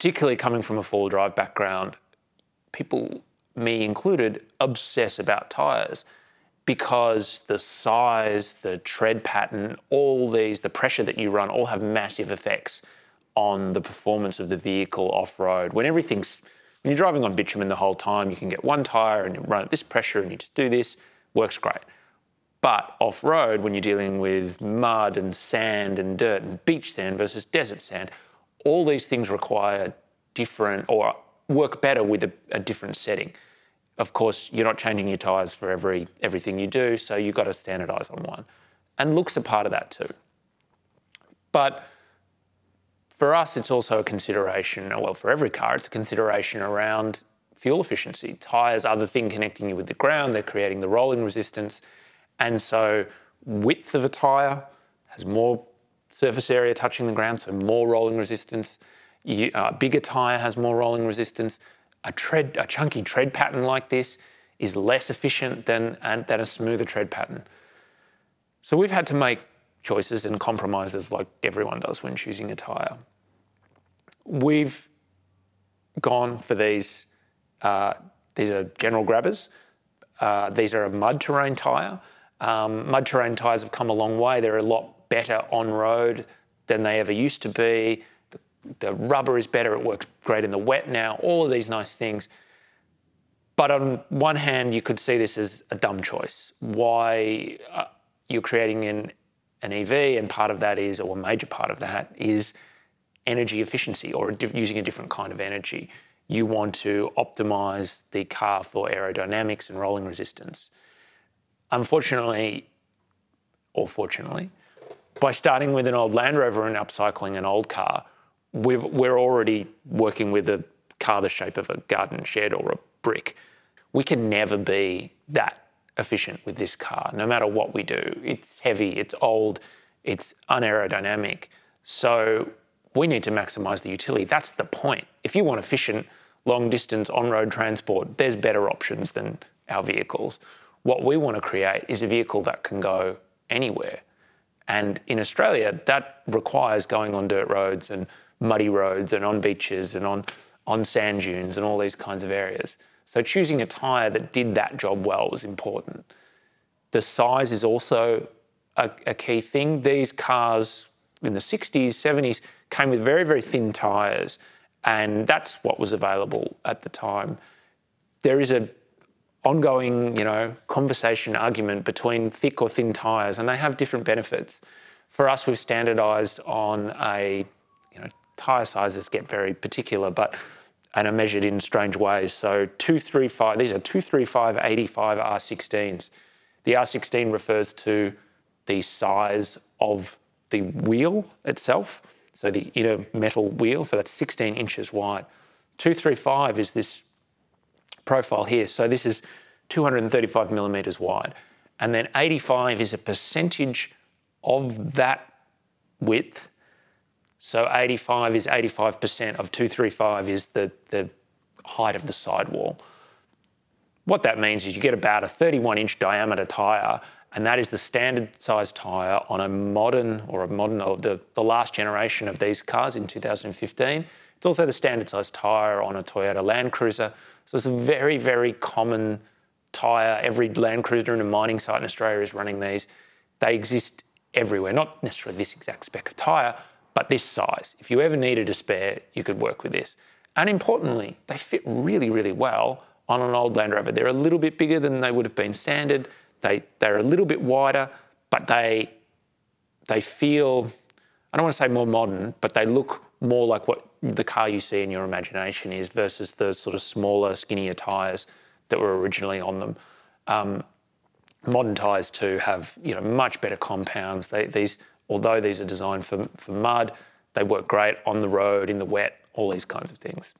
particularly coming from a four-wheel drive background, people, me included, obsess about tyres because the size, the tread pattern, all these, the pressure that you run, all have massive effects on the performance of the vehicle off-road. When everything's, when you're driving on bitumen the whole time, you can get one tyre and you run at this pressure and you just do this, works great. But off-road, when you're dealing with mud and sand and dirt and beach sand versus desert sand, all these things require different or work better with a, a different setting. Of course, you're not changing your tyres for every everything you do, so you've got to standardise on one. And looks are part of that too. But for us, it's also a consideration, well, for every car, it's a consideration around fuel efficiency. Tyres are the thing connecting you with the ground, they're creating the rolling resistance. And so width of a tyre has more surface area touching the ground, so more rolling resistance. You, a bigger tyre has more rolling resistance. A tread, a chunky tread pattern like this is less efficient than, than a smoother tread pattern. So we've had to make choices and compromises like everyone does when choosing a tyre. We've gone for these, uh, these are general grabbers. Uh, these are a mud terrain tyre. Um, mud terrain tyres have come a long way. They're a lot better on road than they ever used to be. The, the rubber is better, it works great in the wet now, all of these nice things. But on one hand, you could see this as a dumb choice. Why uh, you're creating an, an EV, and part of that is, or a major part of that is energy efficiency or using a different kind of energy. You want to optimize the car for aerodynamics and rolling resistance. Unfortunately, or fortunately, by starting with an old Land Rover and upcycling an old car, we are already working with a car the shape of a garden shed or a brick. We can never be that efficient with this car, no matter what we do. It's heavy, it's old, it's unaerodynamic. So we need to maximise the utility. That's the point. If you want efficient long distance on road transport, there's better options than our vehicles. What we want to create is a vehicle that can go anywhere. And in Australia, that requires going on dirt roads and muddy roads and on beaches and on, on sand dunes and all these kinds of areas. So choosing a tyre that did that job well was important. The size is also a, a key thing. These cars in the 60s, 70s came with very, very thin tyres, and that's what was available at the time. There is a ongoing, you know, conversation argument between thick or thin tyres, and they have different benefits. For us, we've standardised on a, you know, tyre sizes get very particular, but and are measured in strange ways. So 235, these are 235 85 R16s. The R16 refers to the size of the wheel itself, so the inner metal wheel, so that's 16 inches wide. 235 is this profile here. So this is 235 millimeters wide. And then 85 is a percentage of that width. So 85 is 85% of 235 is the, the height of the sidewall. What that means is you get about a 31 inch diameter tyre and that is the standard size tyre on a modern or a modern or the, the last generation of these cars in 2015. It's also the standard size tyre on a Toyota Land Cruiser. So it's a very, very common tyre. Every Land Cruiser in a mining site in Australia is running these. They exist everywhere, not necessarily this exact spec of tyre, but this size. If you ever needed a spare, you could work with this. And importantly, they fit really, really well on an old Land Rover. They're a little bit bigger than they would have been standard. They, they're a little bit wider, but they, they feel, I don't want to say more modern, but they look more like what the car you see in your imagination is versus the sort of smaller, skinnier tyres that were originally on them. Um, modern tyres too have you know much better compounds. They, these, although these are designed for, for mud, they work great on the road, in the wet, all these kinds of things.